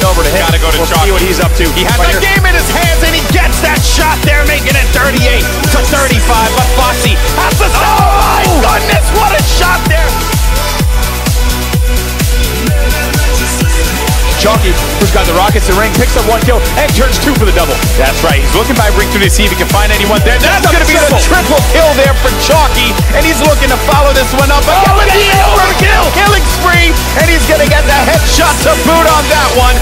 go to we'll Chalky. see what he's up to. He has Right the here. game in his hands, and he gets that shot there, making it 38 to 35. But Foxy has to stop. Oh my goodness, what a shot there! Chalky, who's got the Rockets in ring, picks up one kill and turns two for the double. That's right. He's looking by ring through to see if he can find anyone there. That's That's going to be the triple. kill there for Chalky, and he's looking to follow this one up. Oh, again with and he's going to get the headshot to boot on that one.